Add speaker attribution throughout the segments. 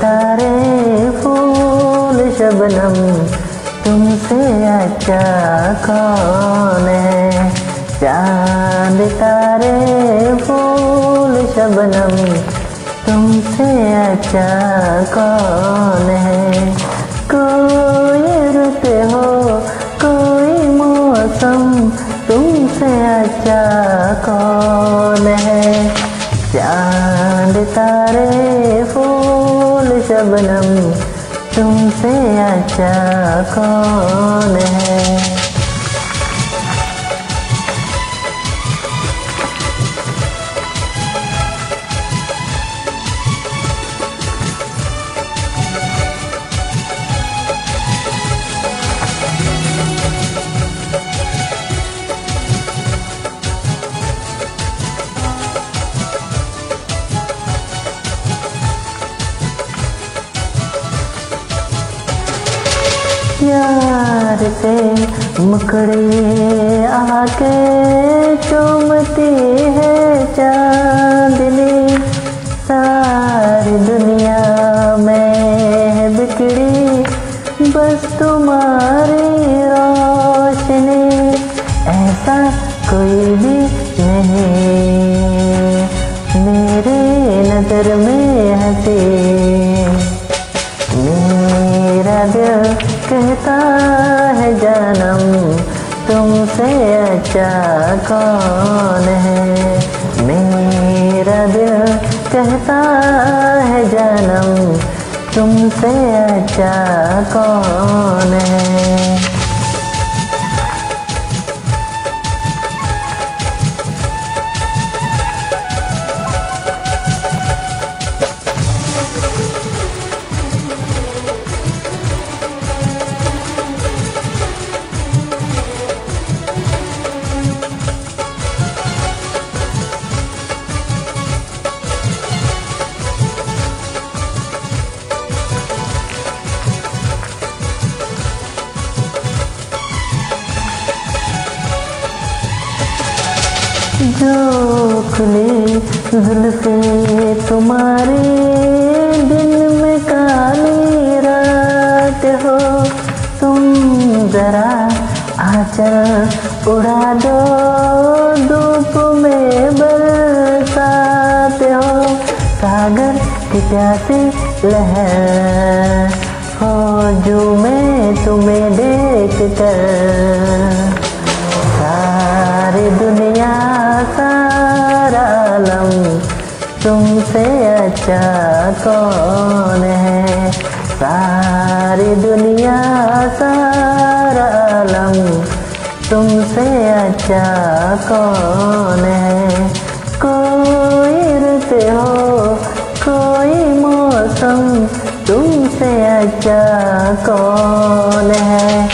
Speaker 1: तारे फूल शबनम, तुमसे अच्छा कौन है? चाँद तारे फूल शबनम, तुमसे अच्छा कौन है? कोई रुत हो, कोई मौसम, तुमसे अच्छा कौन है? शबनम तुमसे अच्छा कौन है? प्यार से मुकड़े आके चूमती है चांदनी। सारी दुनिया में बिखड़ी बस तुम्हारी रोशनी। ऐसा कोई भी नहीं, मेरे नज़र में हँसी। मेरा दिल कहता है जन्म, तुमसे अच्छा कौन है? मेरा दिल कहता है जन्म, तुमसे अच्छा कौन जो खुली जुल्फे तुम्हारे दिन में काली रात हो। तुम जरा आचल उड़ा दो, धूप में बरसाते हो। सागर की प्यासी लहर हो, जो मैं तुम्हें देख कर। तुमसे अच्छा कौन है? सारी दुनिया, सारा आलम। तुमसे अच्छा कौन है? कोई रुत हो, कोई मौसम। तुमसे अच्छा कौन है?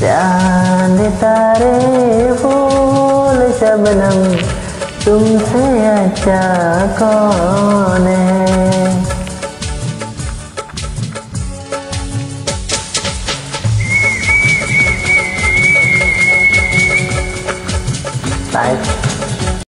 Speaker 1: चाँद, तारे, फूल शबनम तुमसे अच्छा कौन है?